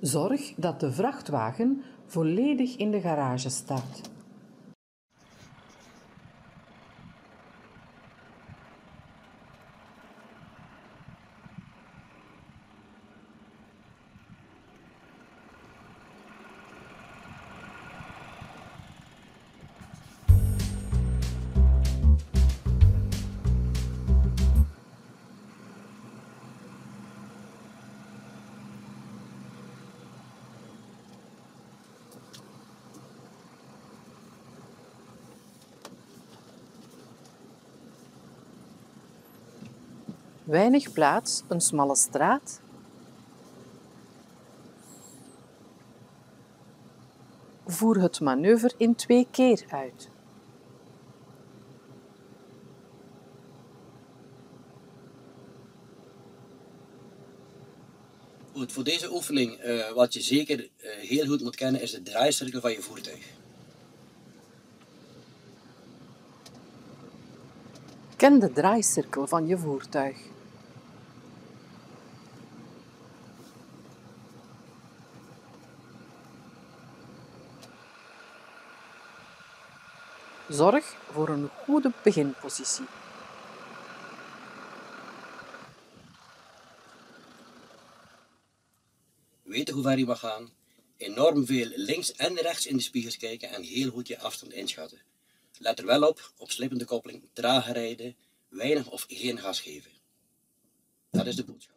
Zorg dat de vrachtwagen volledig in de garage start. Weinig plaats, een smalle straat. Voer het manoeuvre in twee keer uit. Goed, voor deze oefening, uh, wat je zeker uh, heel goed moet kennen, is de draaicirkel van je voertuig. Ken de draaicirkel van je voertuig. Zorg voor een goede beginpositie. Weten hoe ver je mag gaan, enorm veel links en rechts in de spiegels kijken en heel goed je afstand inschatten. Let er wel op, op slippende koppeling, trager rijden, weinig of geen gas geven. Dat is de boodschap.